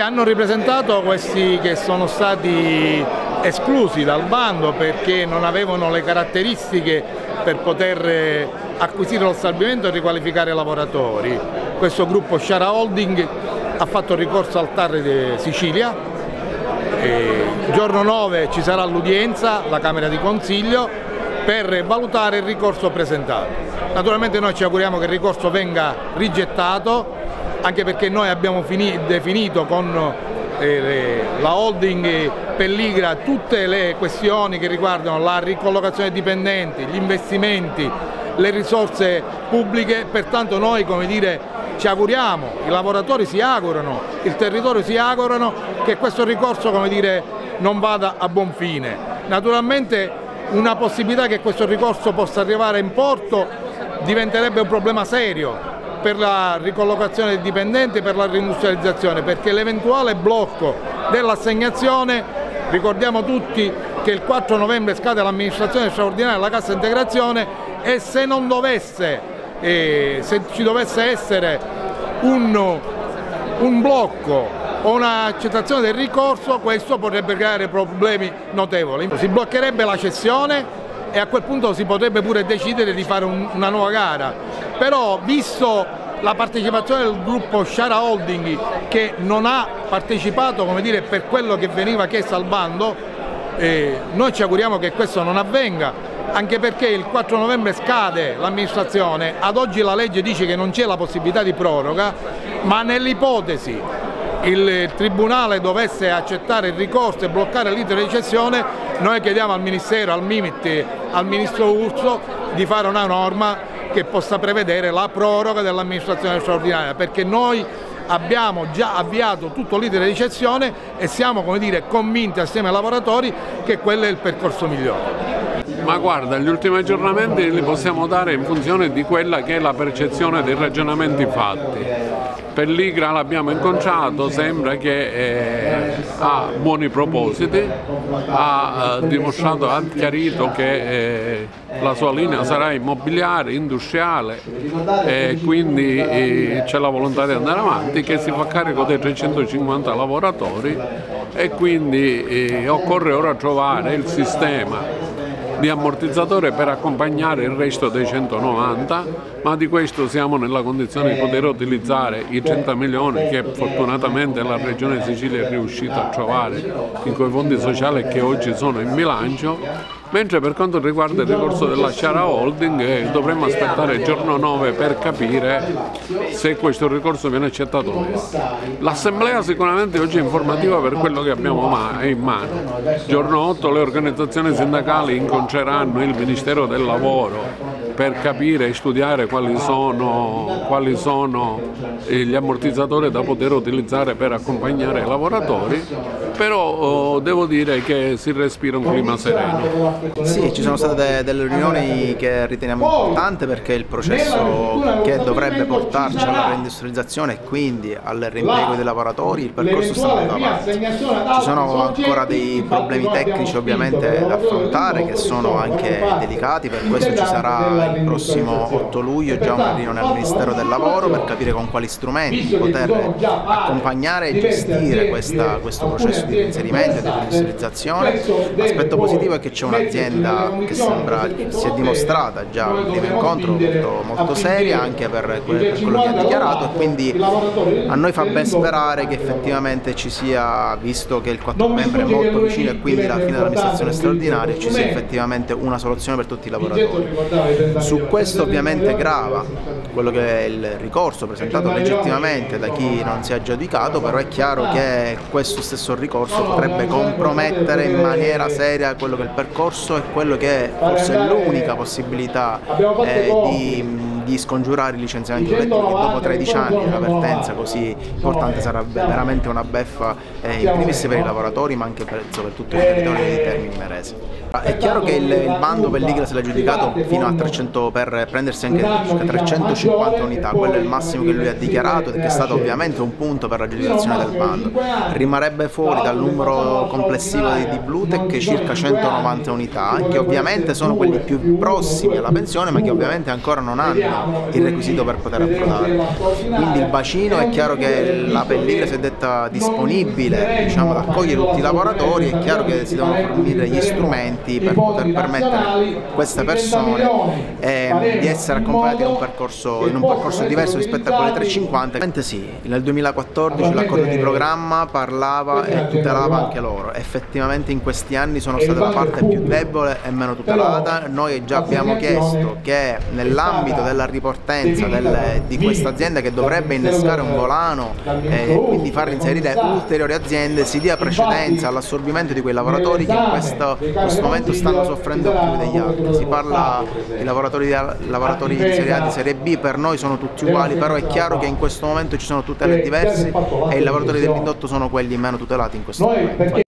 Hanno ripresentato questi che sono stati esclusi dal bando perché non avevano le caratteristiche per poter acquisire lo stabilimento e riqualificare i lavoratori. Questo gruppo Sciara Holding ha fatto ricorso al TAR di Sicilia, il giorno 9 ci sarà l'udienza, la Camera di Consiglio, per valutare il ricorso presentato. Naturalmente noi ci auguriamo che il ricorso venga rigettato, anche perché noi abbiamo definito con eh, la holding Pelligra tutte le questioni che riguardano la ricollocazione dei dipendenti, gli investimenti, le risorse pubbliche, pertanto noi come dire, ci auguriamo, i lavoratori si augurano, il territorio si augurano che questo ricorso come dire, non vada a buon fine. Naturalmente una possibilità che questo ricorso possa arrivare in porto diventerebbe un problema serio per la ricollocazione dei dipendenti e per la reindustrializzazione perché l'eventuale blocco dell'assegnazione, ricordiamo tutti che il 4 novembre scade l'amministrazione straordinaria della cassa integrazione e se non dovesse, eh, se ci dovesse essere un, un blocco o un'accettazione del ricorso questo potrebbe creare problemi notevoli. Si bloccherebbe la cessione e a quel punto si potrebbe pure decidere di fare un, una nuova gara. Però visto la partecipazione del gruppo Sciara Holding che non ha partecipato dire, per quello che veniva chiesto al bando, eh, noi ci auguriamo che questo non avvenga, anche perché il 4 novembre scade l'amministrazione, ad oggi la legge dice che non c'è la possibilità di proroga, ma nell'ipotesi il Tribunale dovesse accettare il ricorso e bloccare l'iter di cessione, noi chiediamo al Ministero, al Mimit, al Ministro Urso di fare una norma che possa prevedere la proroga dell'amministrazione straordinaria, perché noi abbiamo già avviato tutto l'iter di cessione e siamo dire, convinti assieme ai lavoratori che quello è il percorso migliore. Ma guarda, gli ultimi aggiornamenti li possiamo dare in funzione di quella che è la percezione dei ragionamenti fatti. Per l'Igra l'abbiamo inconciato, sembra che eh, ha buoni propositi, ha eh, dimostrato, ha chiarito che eh, la sua linea sarà immobiliare, industriale e quindi eh, c'è la volontà di andare avanti che si fa carico dei 350 lavoratori e quindi eh, occorre ora trovare il sistema di ammortizzatore per accompagnare il resto dei 190, ma di questo siamo nella condizione di poter utilizzare i 30 milioni che fortunatamente la Regione Sicilia è riuscita a trovare in quei fondi sociali che oggi sono in bilancio mentre per quanto riguarda il ricorso della Sciara Holding eh, dovremmo aspettare il giorno 9 per capire se questo ricorso viene accettato o meno. L'assemblea sicuramente oggi è informativa per quello che abbiamo in mano. Giorno 8 le organizzazioni sindacali inconceranno il Ministero del Lavoro per capire e studiare quali sono, quali sono gli ammortizzatori da poter utilizzare per accompagnare i lavoratori, però oh, devo dire che si respira un clima sereno. Sì, ci sono state delle riunioni che riteniamo importanti perché il processo che dovrebbe portarci alla reindustrializzazione e quindi al reimpiego dei lavoratori, il percorso sta andando avanti. Ci sono ancora dei problemi tecnici ovviamente da affrontare che sono anche delicati, per questo ci sarà il prossimo 8 luglio già una riunione al Ministero del Lavoro per capire con quali strumenti poter accompagnare e gestire questa, questo processo di reinserimento e di reindustrializzazione. L'aspetto positivo è che c'è un'azienda che sembra si è dimostrata già un primo incontro molto, molto seria anche per, per quello che ha dichiarato e quindi a noi fa ben sperare che effettivamente ci sia, visto che il 4 novembre è molto vicino e quindi la fine dell'amministrazione straordinaria, ci sia effettivamente una soluzione per tutti i lavoratori. Su questo ovviamente grava quello che è il ricorso presentato legittimamente da chi non si è aggiudicato, però è chiaro che questo stesso ricorso potrebbe compromettere in maniera seria quello che è il percorso e quello che è forse l'unica possibilità eh, di di scongiurare il licenziamento collettivo che dopo 13 anni una vertenza così importante sarebbe veramente una beffa eh, in primis per i lavoratori ma anche per, per tutto il territorio di Termini Merese. È chiaro che il, il bando per l'Igras l'ha giudicato fino a 300 per prendersi anche 350 unità, quello è il massimo che lui ha dichiarato e che è stato ovviamente un punto per l'aggiudicazione del bando. Rimarrebbe fuori dal numero complessivo di, di Bluetech circa 190 unità, che ovviamente sono quelli più prossimi alla pensione, ma che ovviamente ancora non hanno il requisito per poter approdare. Quindi il bacino è chiaro che la pellicola si è detta disponibile diciamo, ad accogliere tutti i lavoratori, è chiaro che si devono fornire gli strumenti per poter permettere a queste persone eh, di essere accompagnati in un, percorso, in un percorso diverso rispetto a quelle 350. Sì, nel 2014 l'accordo di programma parlava e tutelava anche loro, effettivamente in questi anni sono state la parte più debole e meno tutelata, noi già abbiamo chiesto che nell'ambito della riportenza delle, di questa azienda che dovrebbe innescare un volano e eh, quindi far inserire ulteriori aziende si dia precedenza all'assorbimento di quei lavoratori che in questo, questo momento stanno soffrendo più degli altri. Si parla di lavoratori di, lavoratori di serie A, di serie B, per noi sono tutti uguali, però è chiaro che in questo momento ci sono tutele diverse e i lavoratori dell'indotto sono quelli meno tutelati in questo momento.